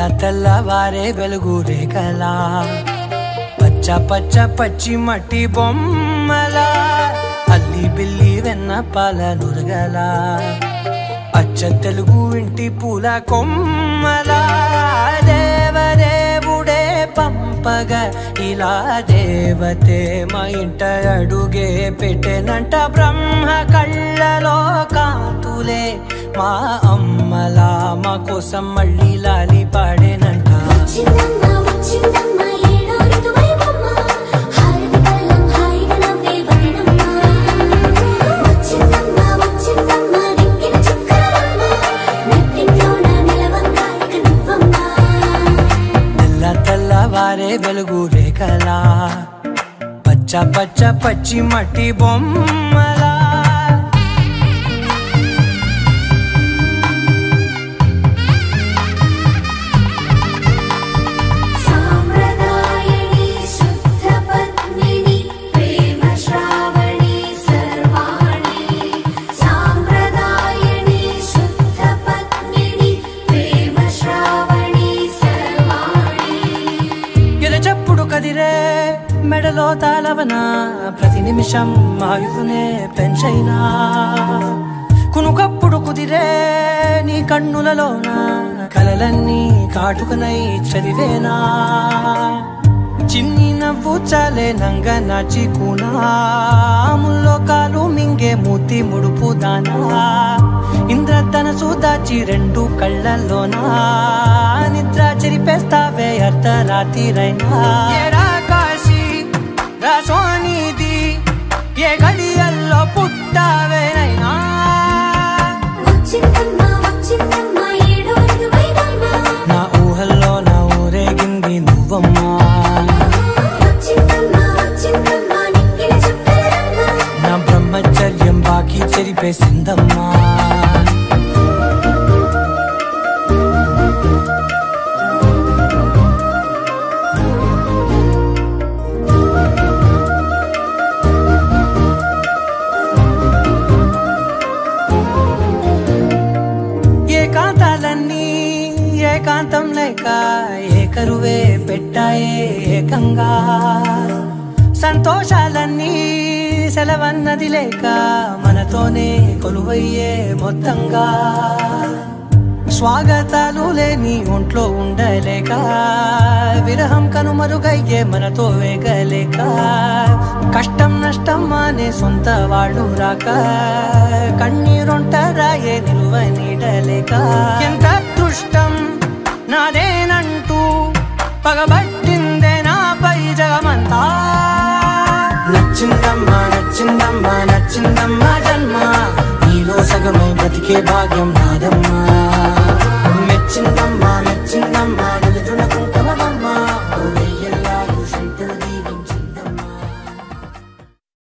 తెల్ల తెల్లవారే వెలుగు రేఖలా. పచ్చ పచ్చ పచ్చి మట్టి బొమ్మలా. అల్లి బిల్లి వెన్న పాల నురగల. అచ్చ తెలుగు ఇంటి పూల కొమ్మల. దేవదేవుడే పంపగ ఇలా దేవతే మా ఇంట అడుగే పెట్టెనంట బ్రహ్మ కళ్ళలో. కాంతులే మా అమ్మలా మా కోసం మళ్ళీ లాలి పాడేనంట. తెల్లవారే వెలుగు రేఖలా. పచ్చ పచ్చ పచ్చి మట్టి బొమ్మలా చప్పుడు మెడలో తాళవనా ప్రతి నిమిషం ఆయుధునే పెంచైనా. కునుకప్పుడు కుదిరే నీ కన్నులలోన కలలన్నీ కాటుకనై చదివేనా. చిన్ని నవ్వు చాలే నంగ నాచి ముల్లో కాలు మింగే మూతి ముడుపు దానా ఇంద్రధనసు దాచి రెండు కళ్ళల్లోనా నిద్ర చెరిపేస్తావే అర్ధరాత్రిరైనా. mama, watching them. ఏకాంతం లేక ఏకరువే పెట్టాయే ఏకంగా. సంతోషాలన్నీ సెలవన్నది లేక మనతోనే కొలువయ్యే మొత్తంగా. స్వాగతాలు లేని ఒంట్లో ఉండలేక విరహం కనుమరుగయ్యే మనతో వేగలేక కష్టం నష్టం అనే సొంత వాళ్ళు రాక కన్నీరుంటారాయే నిలువ నీడలేక. ఎంత అదృష్టం పగబట్టిందే నా పై జగమంతా. నచ్చిందమ్మా నచ్చిందమ్మా నచ్చిందమ్మా జన్మ. నీలో సగమై బతికే భాగ్యం నాదమ్మా. మెచ్చిందమ్మా